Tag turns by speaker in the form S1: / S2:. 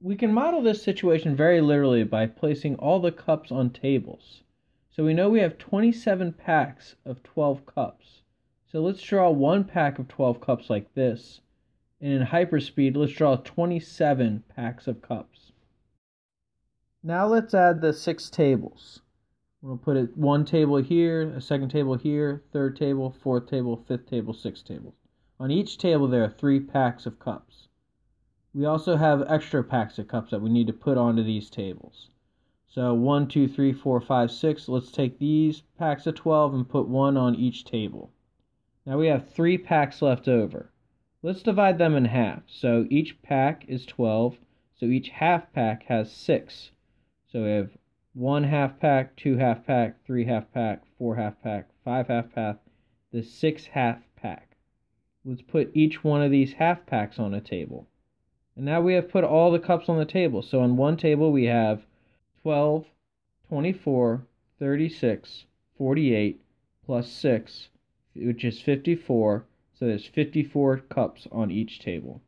S1: We can model this situation very literally by placing all the cups on tables. So we know we have 27 packs of 12 cups. So let's draw one pack of 12 cups like this. And in hyperspeed, let's draw 27 packs of cups. Now let's add the six tables. We'll put it one table here, a second table here, third table, fourth table, fifth table, sixth table. On each table there are three packs of cups. We also have extra packs of cups that we need to put onto these tables. So one, two, three, four, five, six. Let's take these packs of 12 and put one on each table. Now we have three packs left over. Let's divide them in half. So each pack is 12, so each half pack has 6. So we have one half pack, two half pack, three half pack, four half pack, five half pack, the six half pack. Let's put each one of these half packs on a table. And now we have put all the cups on the table. So on one table we have 12, 24, 36, 48, plus 6, which is 54. So there's 54 cups on each table.